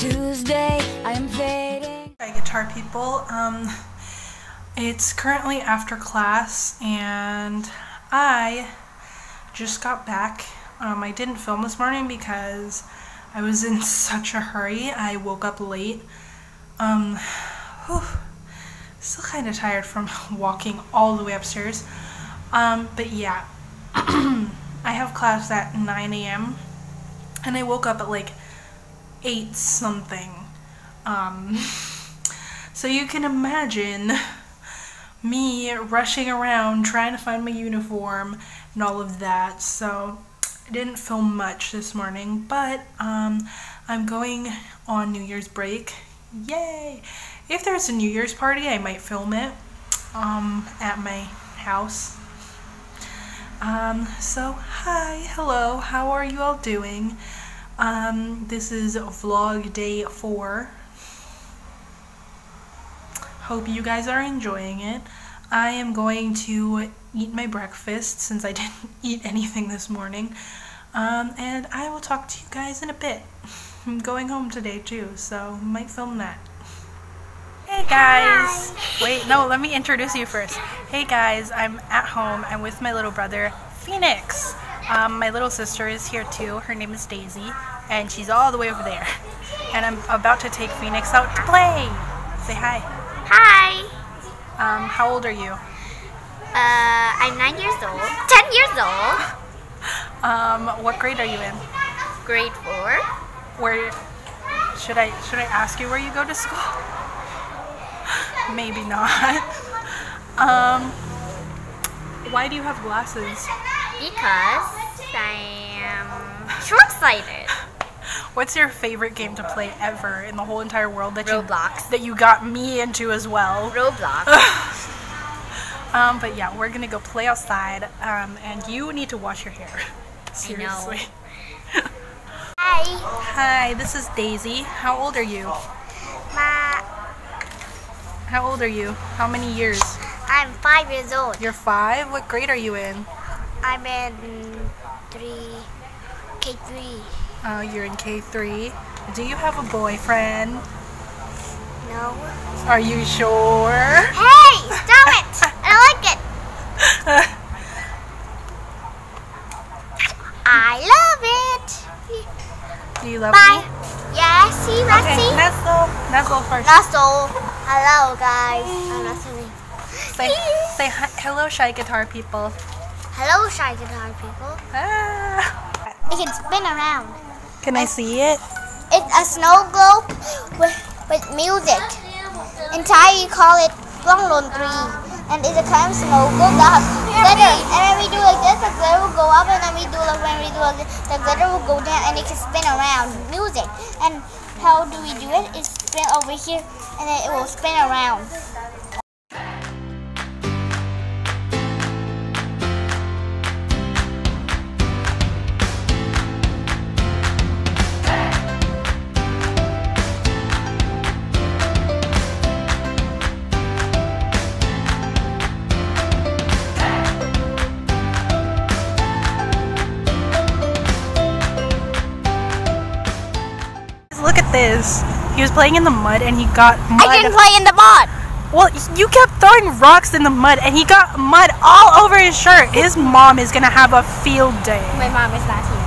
Tuesday, I am fading. Hi, guitar people. Um, it's currently after class, and I just got back. Um, I didn't film this morning because I was in such a hurry. I woke up late. Um, whew, still kind of tired from walking all the way upstairs. Um, but yeah, I have class at 9 a.m. and I woke up at like 8 something. Um, so you can imagine me rushing around trying to find my uniform and all of that. So I didn't film much this morning, but um, I'm going on New Year's break. Yay! If there's a New Year's party, I might film it um, at my house. Um, so, hi, hello, how are you all doing? Um, this is vlog day four. Hope you guys are enjoying it. I am going to eat my breakfast since I didn't eat anything this morning. Um, and I will talk to you guys in a bit. I'm going home today too, so might film that. Hey guys! Wait, no, let me introduce you first. Hey guys, I'm at home. I'm with my little brother, Phoenix. Um, my little sister is here too. Her name is Daisy, and she's all the way over there. And I'm about to take Phoenix out to play. Say hi. Hi. Um, how old are you? Uh, I'm nine years old. Ten years old. Um, what grade are you in? Grade four. Where should I should I ask you where you go to school? Maybe not. Um, why do you have glasses? Because I am short-sighted. What's your favorite game to play ever in the whole entire world that you that you got me into as well? Roblox. Um, but yeah, we're gonna go play outside, um, and you need to wash your hair. Seriously. Hi. Hi, this is Daisy. How old are you? Ma, How old are you? How many years? I'm five years old. You're five. What grade are you in? I'm in three, K three. Oh, you're in K3. Do you have a boyfriend? No. Are you sure? Hey, stop it! I like it. I love it. Do you love Bye. me? Yeah, see, Okay, Roxy. Nestle. Nestle first. Russell. Hello, guys. I'm Russell. Say, say hi, hello, Shy Guitar people. Hello, Shy Guitar people. Ah. It can spin around. Can I see it? It's a snow globe with, with music. In Thai, you call it Long Lon 3. And it's a kind of snow globe that has glitter. And when we do like this, the glitter will go up. And then we do like when we do like this, the glitter will go down and it can spin around. Music. And how do we do it? It's spin over here and then it will spin around. Look at this. He was playing in the mud and he got mud. I didn't play in the mud. Well, you kept throwing rocks in the mud and he got mud all over his shirt. His mom is gonna have a field day. My mom is not here.